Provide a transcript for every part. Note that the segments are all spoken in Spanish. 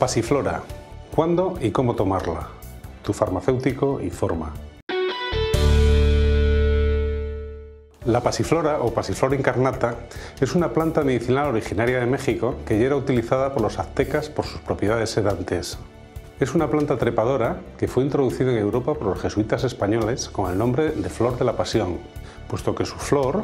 Pasiflora. ¿Cuándo y cómo tomarla? Tu farmacéutico informa. La pasiflora o pasiflora incarnata es una planta medicinal originaria de México que ya era utilizada por los aztecas por sus propiedades sedantes. Es una planta trepadora que fue introducida en Europa por los jesuitas españoles con el nombre de flor de la pasión, puesto que su flor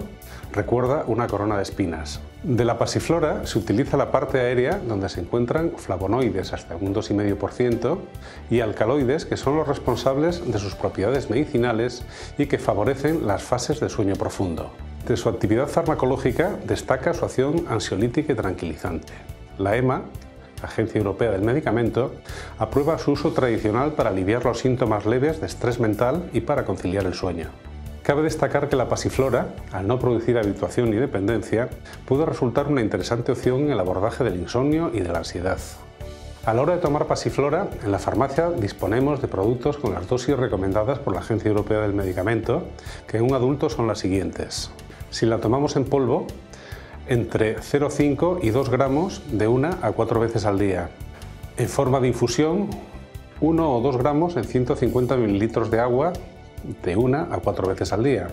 recuerda una corona de espinas. De la pasiflora se utiliza la parte aérea donde se encuentran flavonoides hasta un 2,5% y alcaloides que son los responsables de sus propiedades medicinales y que favorecen las fases de sueño profundo. De su actividad farmacológica destaca su acción ansiolítica y tranquilizante. La EMA Agencia Europea del Medicamento, aprueba su uso tradicional para aliviar los síntomas leves de estrés mental y para conciliar el sueño. Cabe destacar que la pasiflora, al no producir habituación ni dependencia, puede resultar una interesante opción en el abordaje del insomnio y de la ansiedad. A la hora de tomar pasiflora, en la farmacia disponemos de productos con las dosis recomendadas por la Agencia Europea del Medicamento, que en un adulto son las siguientes. Si la tomamos en polvo, entre 0,5 y 2 gramos de una a cuatro veces al día. En forma de infusión, 1 o 2 gramos en 150 mililitros de agua de una a cuatro veces al día.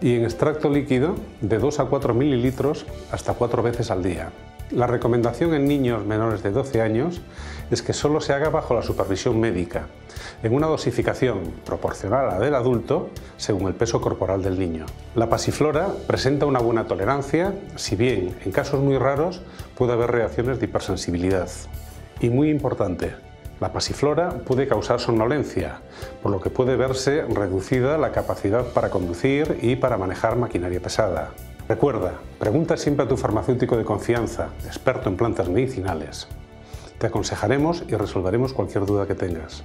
Y en extracto líquido, de 2 a 4 mililitros hasta cuatro veces al día. La recomendación en niños menores de 12 años es que solo se haga bajo la supervisión médica, en una dosificación proporcional a la del adulto según el peso corporal del niño. La pasiflora presenta una buena tolerancia, si bien en casos muy raros puede haber reacciones de hipersensibilidad. Y muy importante, la pasiflora puede causar somnolencia, por lo que puede verse reducida la capacidad para conducir y para manejar maquinaria pesada. Recuerda, pregunta siempre a tu farmacéutico de confianza, experto en plantas medicinales. Te aconsejaremos y resolveremos cualquier duda que tengas.